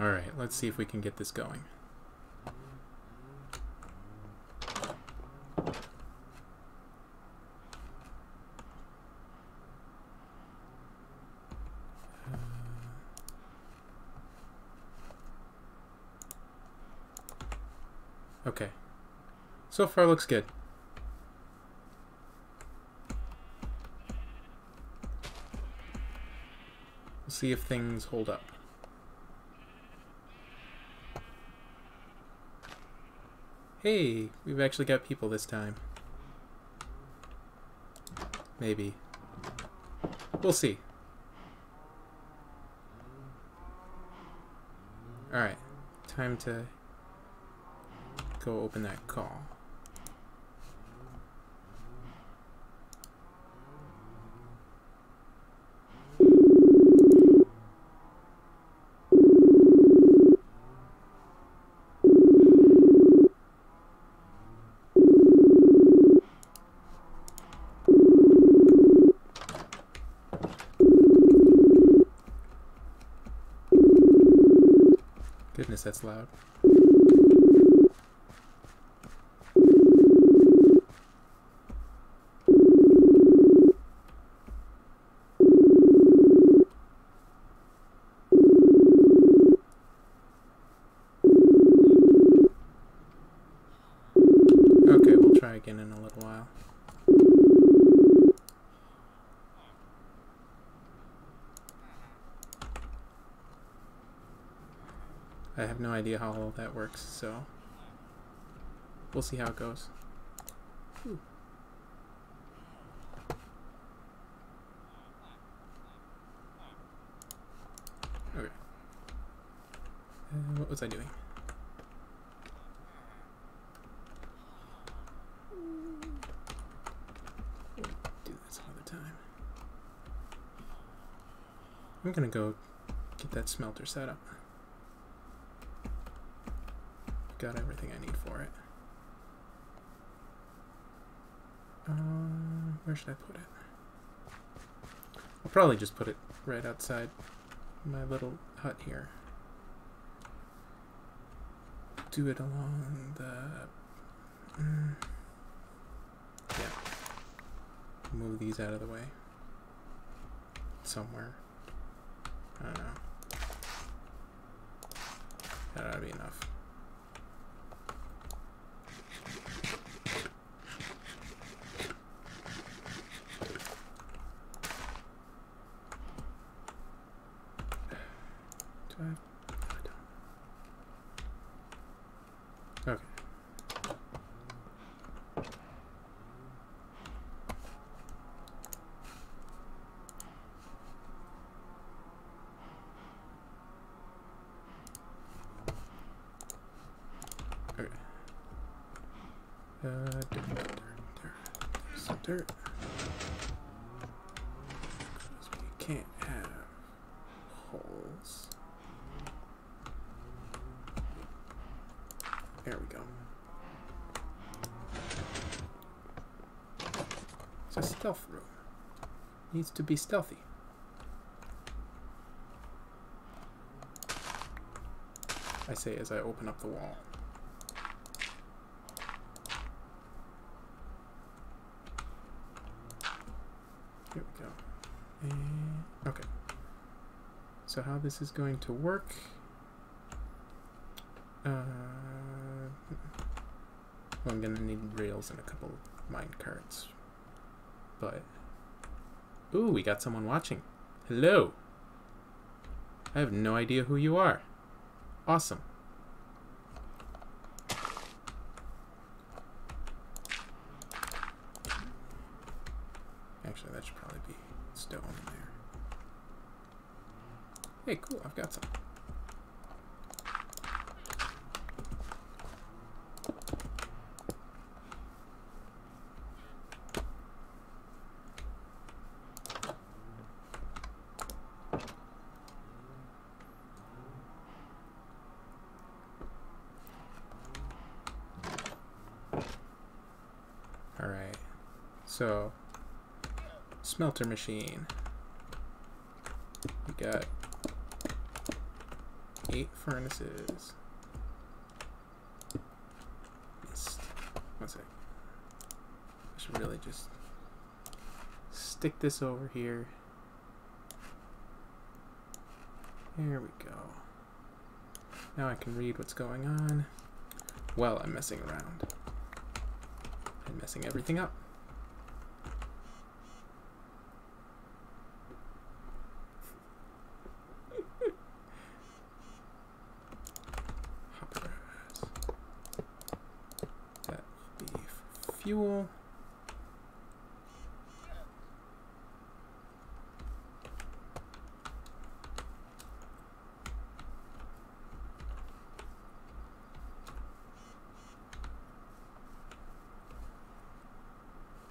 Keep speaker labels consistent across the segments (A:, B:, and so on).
A: Alright, let's see if we can get this going. Uh, okay. So far looks good. See if things hold up. Hey, we've actually got people this time. Maybe. We'll see. Alright, time to go open that call. That's loud. Okay, we'll try again in a little while. I have no idea how all that works, so we'll see how it goes. Okay. Uh, what was I doing? Do this another time. I'm gonna go get that smelter set up. Got everything I need for it. Uh, where should I put it? I'll probably just put it right outside my little hut here. Do it along the... Mm, yeah. Move these out of the way. Somewhere. I don't know. That ought to be enough. Do I have... I don't. Okay. Okay. Uh, dirt, dirt, dirt, there's some dirt. 'Cause we can't have holes. There we go. It's a stealth room. Needs to be stealthy. I say as I open up the wall. Here we go. And, okay. So how this is going to work... Uh, I'm gonna need rails and a couple mine carts. But... Ooh, we got someone watching. Hello! I have no idea who you are. Awesome. Actually, that should probably be stone in there. Hey, cool, I've got some. Alright, so smelter machine. We got eight furnaces. One sec. I should really just stick this over here. There we go. Now I can read what's going on. Well, I'm messing around. I'm messing everything up. Hoppers. That will be for fuel.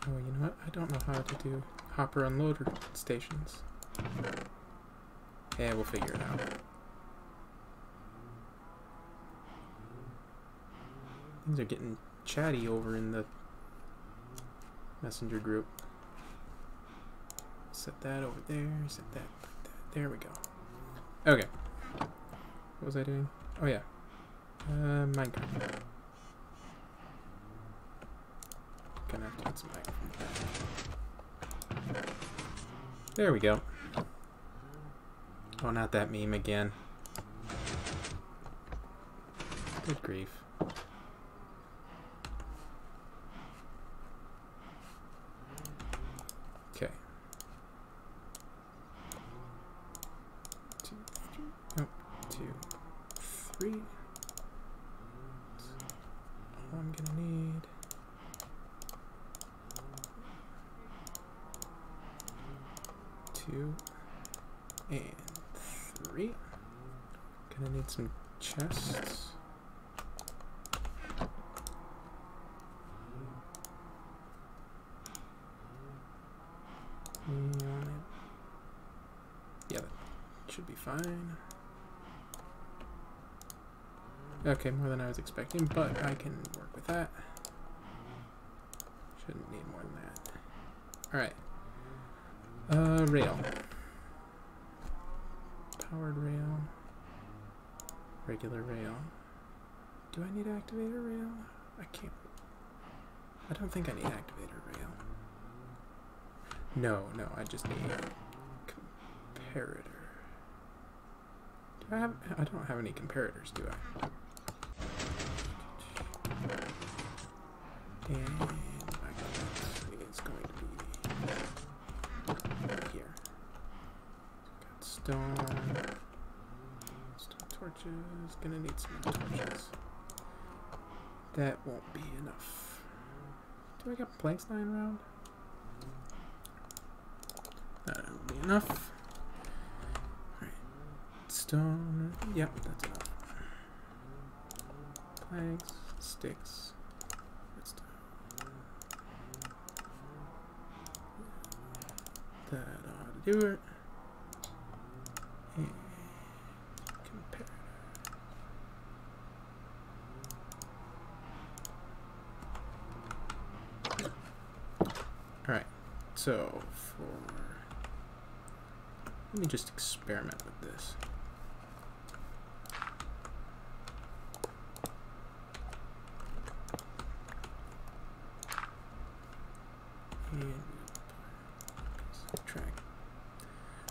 A: Oh, you know what? I don't know how to do hopper unloader stations. Yeah, we'll figure it out. Things are getting chatty over in the messenger group. Set that over there, set that, that. There we go. Okay. What was I doing? Oh yeah. Uh, Minecraft. Gonna have to get some that. There we go. Oh, not that meme again. Good grief. Okay. Two, three. Oh, two, three. I'm gonna need. two, and three. Gonna need some chests. Mm, Yeah, that should be fine. Okay, more than I was expecting, but I can work with that. Shouldn't need more than that. Alright. Uh, rail. Powered rail. Regular rail. Do I need activator rail? I can't. I don't think I need activator rail. No, no, I just need comparator. Do I have? I don't have any comparators, do I? And my going to be here. Got stone. Stone torches. Gonna need some torches. That won't be enough. Do I got planks lying around? That won't be enough. Stone. Yep, that's enough. Planks, sticks. Good stuff. That ought to do it. And. Alright, so for. Let me just experiment with this. And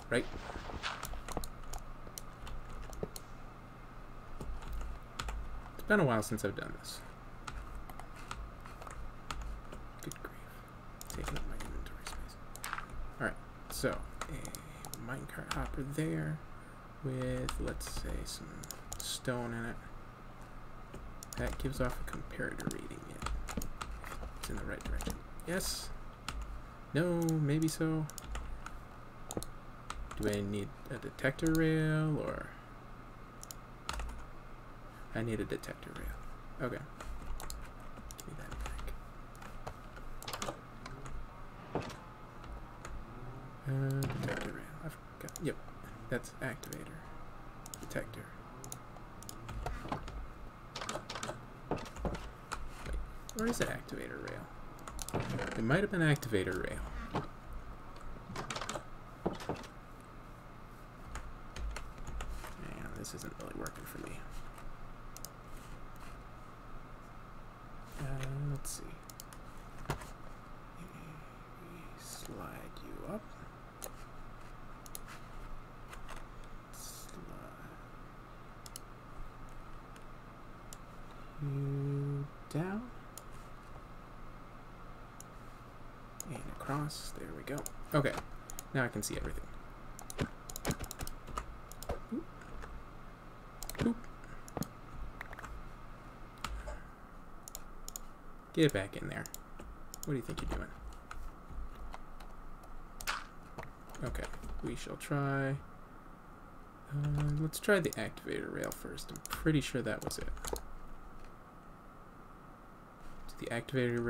A: Right. It's been a while since I've done this. Good grief. Taking up my inventory space. Alright, so a minecart hopper there with, let's say, some stone in it. That gives off a comparator reading. It's in the right direction. Yes. No, maybe so. Do I need a detector rail or I need a detector rail. Okay. Give me that back. Uh, detector rail. I forgot. Yep. That's activator. Detector. Wait, where is the activator rail? It might have been activator rail. Man, this isn't really working for me. Uh, let's see. Slide you up. Slide you down. And across. There we go. Okay. Now I can see everything. Boop. Boop. Get back in there. What do you think you're doing? Okay, we shall try. Uh, let's try the activator rail first. I'm pretty sure that was it. The activator